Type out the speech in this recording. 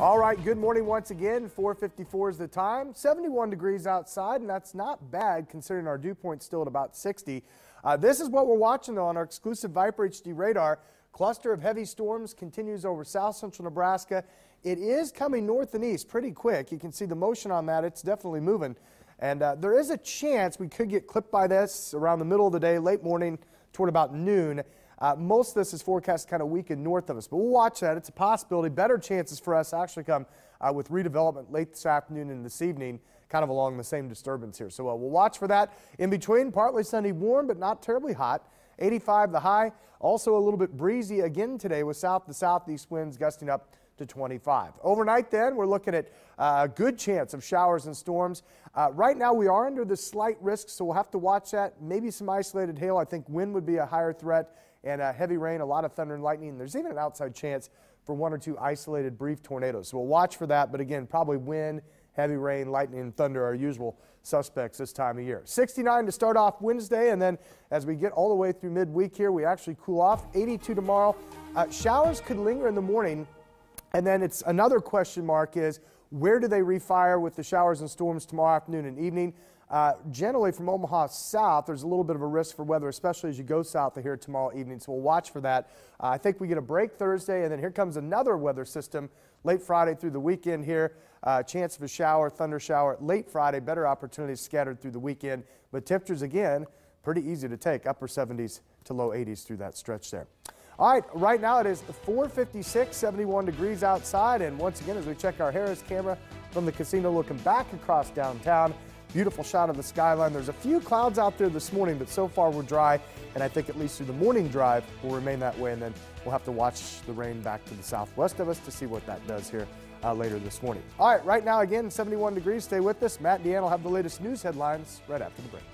All right, good morning once again. 454 is the time. 71 degrees outside, and that's not bad considering our dew point's still at about 60. Uh, this is what we're watching though on our exclusive Viper HD radar. Cluster of heavy storms continues over south central Nebraska. It is coming north and east pretty quick. You can see the motion on that. It's definitely moving. And uh, there is a chance we could get clipped by this around the middle of the day, late morning, toward about noon. Uh, most of this is forecast kind of weaken north of us, but we'll watch that. It's a possibility. Better chances for us actually come uh, with redevelopment late this afternoon and this evening, kind of along the same disturbance here. So uh, we'll watch for that. In between, partly sunny, warm, but not terribly hot. 85 the high. Also a little bit breezy again today with south to southeast winds gusting up to 25. Overnight, then, we're looking at uh, a good chance of showers and storms. Uh, right now, we are under the slight risk, so we'll have to watch that. Maybe some isolated hail. I think wind would be a higher threat and uh, heavy rain, a lot of thunder and lightning. There's even an outside chance for one or two isolated brief tornadoes. So we'll watch for that. But again, probably wind, heavy rain, lightning, and thunder are usual suspects this time of year. 69 to start off Wednesday, and then as we get all the way through midweek here, we actually cool off. 82 tomorrow. Uh, showers could linger in the morning, and then it's another question mark is where do they refire with the showers and storms tomorrow afternoon and evening? Uh, generally, from Omaha south, there's a little bit of a risk for weather, especially as you go south of here tomorrow evening. So we'll watch for that. Uh, I think we get a break Thursday, and then here comes another weather system late Friday through the weekend here. Uh, chance of a shower, thunder shower late Friday. Better opportunities scattered through the weekend. But temperatures, again, pretty easy to take, upper 70s to low 80s through that stretch there. All right, right now it is 456, 71 degrees outside. And once again, as we check our Harrah's camera from the casino looking back across downtown, Beautiful shot of the skyline. There's a few clouds out there this morning, but so far we're dry, and I think at least through the morning drive will remain that way, and then we'll have to watch the rain back to the southwest of us to see what that does here uh, later this morning. All right, right now again, 71 degrees. Stay with us. Matt and Deanne will have the latest news headlines right after the break.